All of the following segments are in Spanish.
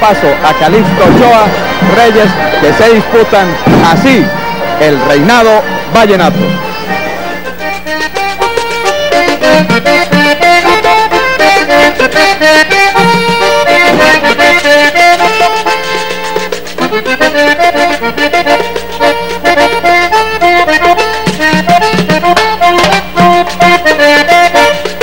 paso a Calixto Ochoa Reyes que se disputan así el reinado vallenato.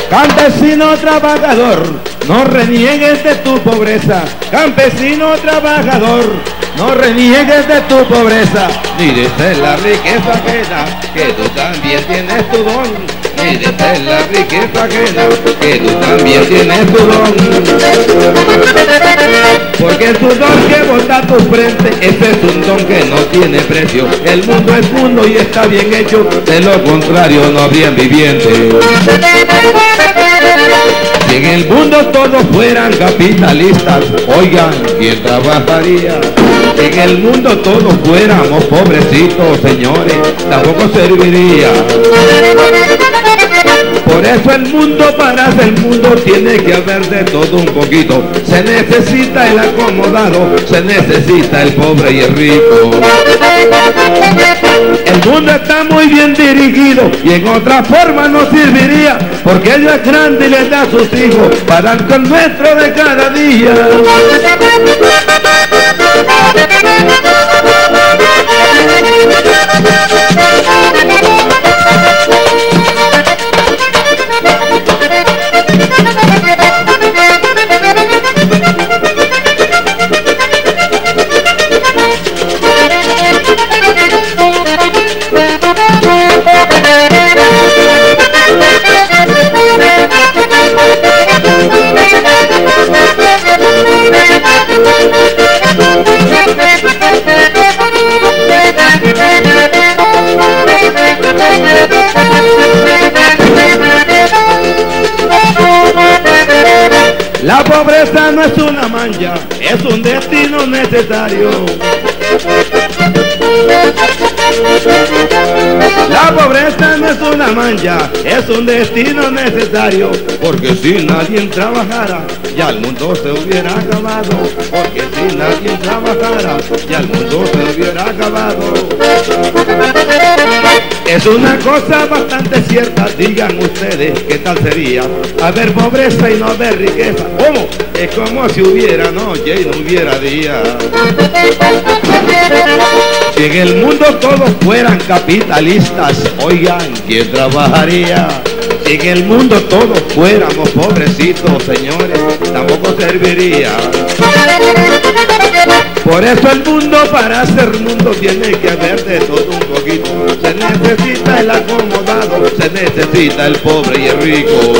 Campesino trabajador, no reniegues de tu pobreza. Campesino trabajador, no reniegues de tu pobreza. Ser la riqueza ajena, que tú también tienes tu don. Ser la riqueza ajena, que tú también tienes tu don. Porque tu don que bota tu frente, ese es un don que no tiene precio. El mundo es mundo y está bien hecho, de lo contrario no habría viviente. Si en el mundo todos fueran capitalistas, oigan, ¿quién trabajaría? Si en el mundo todos fuéramos pobrecitos, señores, tampoco serviría. Eso el mundo, para ser mundo, tiene que haber de todo un poquito. Se necesita el acomodado, se necesita el pobre y el rico. El mundo está muy bien dirigido y en otra forma no serviría, porque Él es grande y le da a sus hijos para el nuestro de cada día. No es una mancha, es un destino necesario. La pobreza no es una mancha, es un destino necesario, porque si nadie trabajara, ya el mundo se hubiera acabado, porque si nadie trabajara, ya el mundo se hubiera acabado. Es una cosa bastante cierta, digan ustedes qué tal sería haber pobreza y no haber riqueza. ¿Cómo? Es como si hubiera noche y no hubiera día. Si en el mundo todos fueran capitalistas, oigan, ¿quién trabajaría? Si en el mundo todos fuéramos pobrecitos, señores, tampoco serviría. Por eso el mundo para ser mundo tiene que haber de todo un poquito. Se necesita el acomodado, se necesita el pobre y el rico.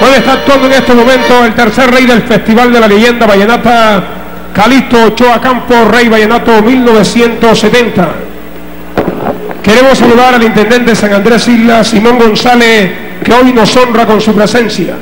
Puede estar todo en este momento el tercer rey del Festival de la Leyenda Vallenata, Calixto Ochoa Campo, Rey Vallenato 1970. Queremos saludar al intendente de San Andrés Isla, Simón González, que hoy nos honra con su presencia.